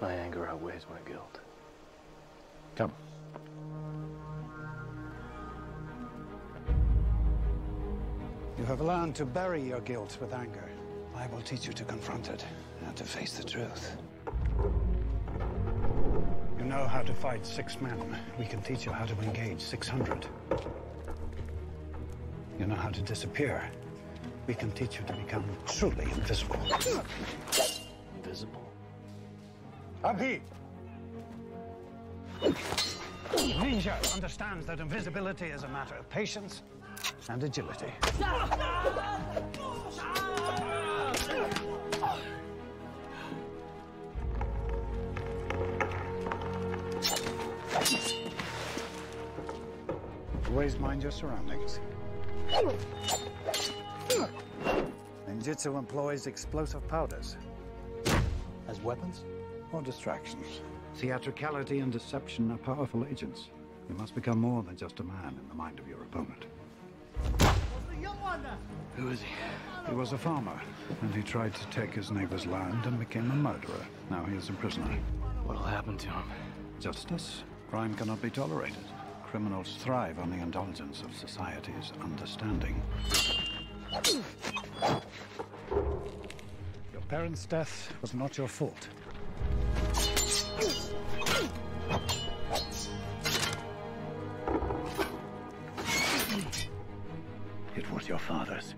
My anger outweighs my guilt. Come. You have learned to bury your guilt with anger. I will teach you to confront it and to face the truth. You know how to fight six men. We can teach you how to engage 600. You know how to disappear. We can teach you to become truly invisible. Invisible? Abhi! Ninja understands that invisibility is a matter of patience and agility. Always mind your surroundings. Ninjutsu employs explosive powders. As weapons? Or distractions. Theatricality and deception are powerful agents. You must become more than just a man in the mind of your opponent. Who is he? He was a farmer, and he tried to take his neighbor's land and became a murderer. Now he is a prisoner. What'll happen to him? Justice? Crime cannot be tolerated. Criminals thrive on the indulgence of society's understanding. Parents' death was not your fault. It was your father's.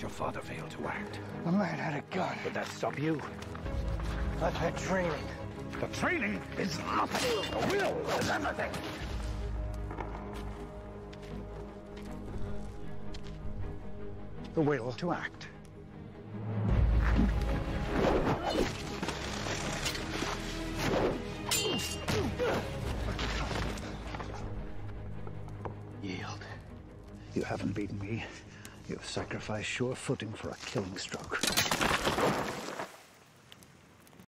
Your father failed to act. The man had a gun. Would that stop you? I've had training. The training is nothing. The will is everything. The will to act. Yield. You haven't beaten me. You've sacrificed sure footing for a killing stroke.